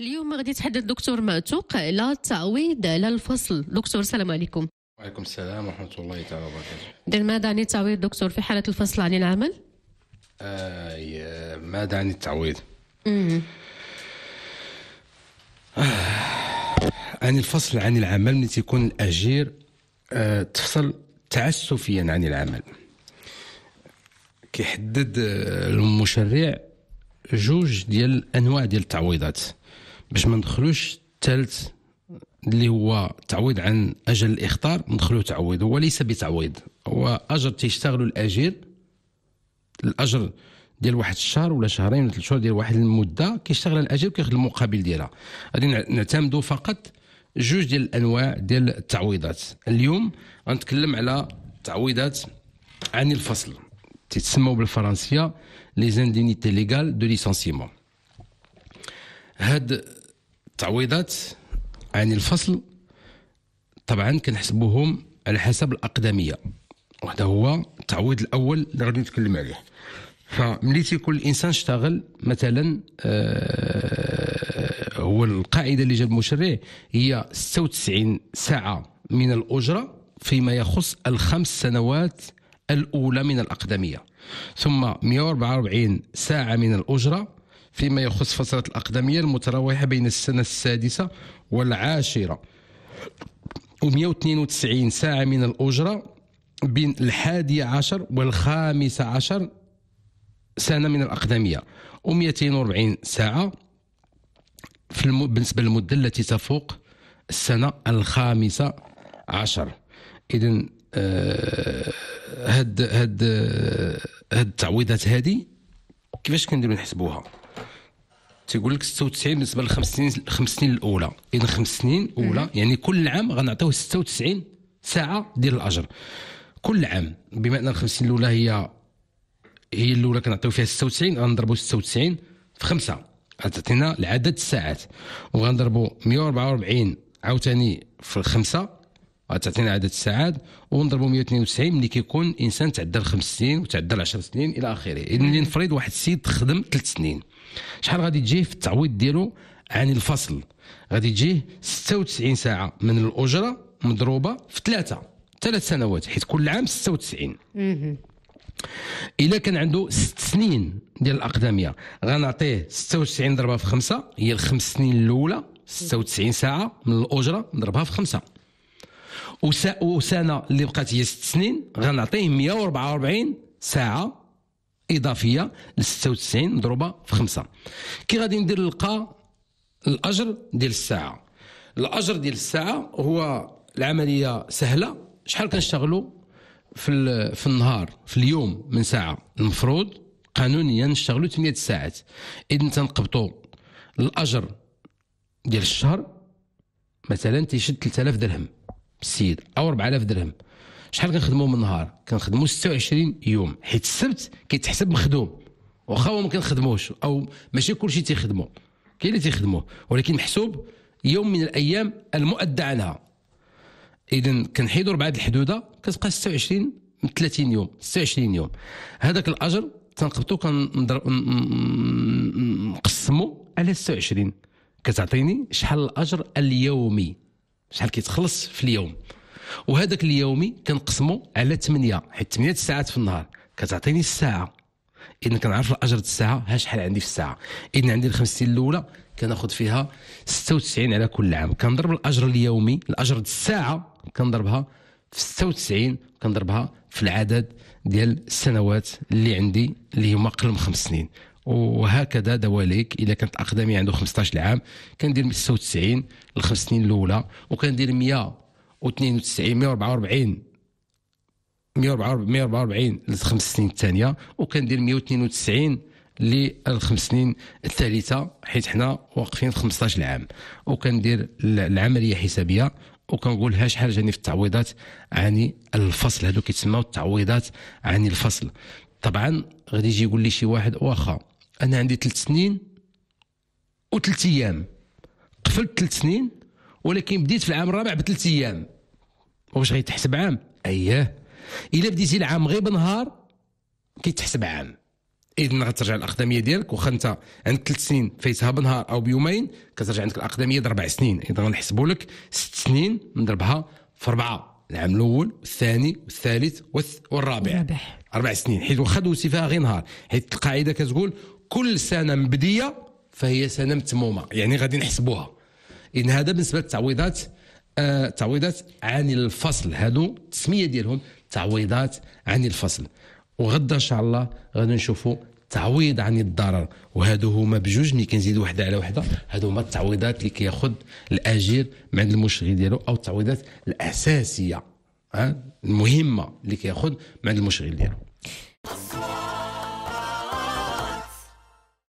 اليوم غادي يتحدث دكتور معتوق على التعويض على الفصل. دكتور السلام عليكم. وعليكم السلام ورحمة الله تعالى وبركاته. إذن ماذا عن التعويض دكتور؟ في حالة الفصل عن العمل؟ آه ماذا عن التعويض؟ آه عن الفصل عن العمل ملي تيكون الأجير آه تفصل تعسفيا عن العمل. كيحدد آه، المشرع جوج ديال الأنواع ديال التعويضات. باش ما ندخلوش الثالث اللي هو تعويض عن أجل الإخطار ندخلو تعويض. هو ليس بتعويض هو أجر تيشتغلوا الأجير الأجر ديال واحد الشهر ولا شهرين ولا ثلاث شهور ديال واحد المدة كيشتغل الأجير وكياخذ المقابل ديالها. غادي نع- نعتمدوا فقط جوج ديال الأنواع ديال التعويضات. اليوم غنتكلم على تعويضات عن الفصل. تتسموا بالفرنسية les indemnités légales de licenciement هاد التعويضات عن الفصل طبعا كنحسبوهم على حسب الأقدمية. وهذا هو التعويض الأول اللي غادي نتكلم عليه. فملي تيكون الإنسان اشتغل مثلا آه، هو القاعدة اللي جاب المشرع هي 96 ساعة من الأجرة فيما يخص الخمس سنوات الأولى من الأقدمية. ثم 144 ساعة من الأجرة فيما يخص فتره الأقدمية المتراوحة بين السنة السادسة والعاشرة. و192 ساعة من الأجرة بين الحادي عشر والخامس عشر سنة من الأقدمية. و240 ساعة في الم... بالنسبة للمدة التي تفوق السنة الخامسة عشر. إذا آه هاد هاد آه، هاد التعويضات هذه كيفاش كنديروا نحسبوها؟ تيقول لك 96 بالنسبة للخمس سنين الخمس سنين الأولى. اذا خمس سنين أولى يعني كل عام غنعطيوه 96 ساعة ديال الأجر. كل عام بما ان الخمس سنين الأولى هي هي الأولى كنعطيو فيها 96 غنضربوا 96 في خمسة. غتعطينا العدد الساعات وغنضربوا 144 عاوتاني في الخمسه غتعطينا عدد الساعات ونضربوا 192 ملي كيكون إنسان تعدى الخمس سنين وتعدى العشر سنين إلى آخره. اذا ملي نفرض واحد السيد خدم ثلاث سنين. شحال غادي تجيه في التعويض ديالو عن الفصل؟ غادي تجيه 96 ساعة من الأجرة مضروبة في ثلاثة ثلاث سنوات حيت كل عام 96 إلا كان عنده ست سنين ديال الأقدمية. غنعطيه 96 ضربها في خمسة هي الخمس سنين الأولى 96 ساعة من الأجرة نضربها في خمسة. وسنة اللي بقات هي ست سنين غنعطيه 144 ساعة إضافية ل 96 مضروبة في خمسة. كي غادي ندير نلقى الأجر ديال الساعة. الأجر ديال الساعة هو العملية سهلة. شحال كنشتغلوا في في النهار في اليوم من ساعة؟ المفروض قانونيا نشتغلوا 8 ساعات. اذا تنقبطوا الأجر ديال الشهر مثلا تيشد 3000 درهم. السيد أو 4000 درهم. شحال كنخدموا من النهار كنخدموا 26 يوم. حيت السبت كيتحسب مخدوم. واخا هو ما كنخدموش أو ماشي كلشي تيخدموا كاين اللي تيخدموا ولكن محسوب يوم من الأيام المؤدى عنها. اذا كنحيدوا بعد الحدودة كتبقى 26 من 30 يوم. 26 يوم. هذاك الأجر تنقبطو كنضرب نقسموا على 26 كتعطيني شحال الأجر اليومي؟ شحال كيتخلص في اليوم. وهذاك اليومي كنقسمو على 8 حيت 8 ساعات في النهار. كتعطيني الساعة. اذا كنعرف الأجر الساعة ها شحال عندي في الساعة. اذا عندي الخمس سنين الأولى كناخذ فيها 96 على كل عام. كنضرب الأجر اليومي الأجر الساعة كنضربها في 96 كنضربها في العدد ديال السنوات اللي عندي اللي هما أقل من خمس سنين. وهكذا دواليك. اذا كانت اقدمي عنده 15 عام كندير 96 الخمس سنين الأولى وكندير 192 144 144 للخمس سنين الثانية وكندير 192 للخمس سنين الثالثة حيت حنا واقفين في 15 عام وكندير العملية حسابية وكنقول ها شحال جاني في التعويضات عن الفصل. هادو كيتسموا التعويضات عن الفصل. طبعا غادي يجي يقول لي شي واحد واخا أنا عندي ثلاث سنين وثلاث أيام. قفلت ثلاث سنين ولكن بديت في العام الرابع بثلاث أيام. واش غيتحسب عام؟ اييه إلا بديتي العام غير بنهار كيتحسب عام. اذا غترجع الأقدمية ديالك واخا أنت عندك ثلاث سنين فايتها بنهار أو بيومين كترجع عندك الأقدمية أربع سنين. اذا غنحسبوا لك ست سنين نضربها في اربعه العام الأول والثاني والثالث والرابع. الرابع. أربع سنين. حيت واخا دوزتي فيها غير نهار. حيت القاعدة كتقول كل سنة مبدية فهي سنة متمومة. يعني غادي نحسبوها. إن هذا بالنسبة للتعويضات آه تعويضات عن الفصل. هادو التسميه ديالهم تعويضات عن الفصل. وغدا إن شاء الله غادي نشوفوا تعويض عن الضرر. وهادو هما بجوج ملي كنزيدوا وحدة على وحدة. هادو هما التعويضات اللي كياخذ الأجير من عند المشغل ديالو أو التعويضات الأساسية المهمة اللي كياخذ من عند المشغل ديالو.